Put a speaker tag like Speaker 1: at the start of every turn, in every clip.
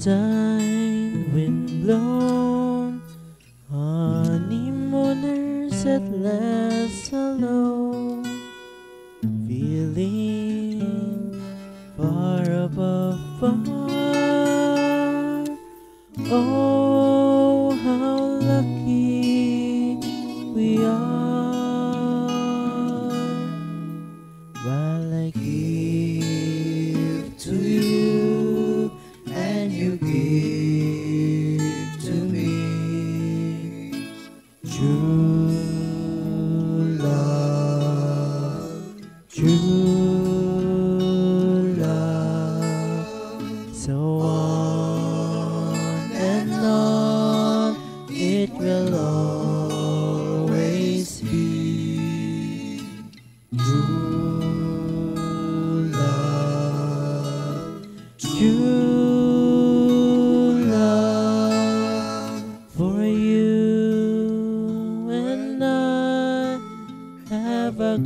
Speaker 1: Summertime, wind blown, honeymooners at last alone, feeling far above far. Oh, love, true love. So on and on it will always be true love, true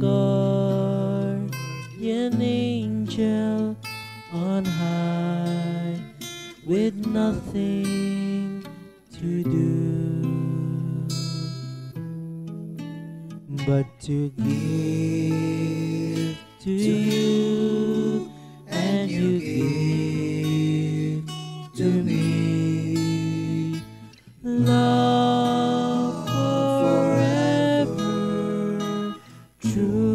Speaker 1: guardian angel on high with nothing to do but to give to you and you give to me. Love true